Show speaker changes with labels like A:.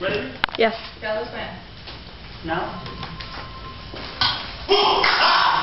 A: Ready?
B: Yes.
C: Dallas Grant.
A: Now? Ah!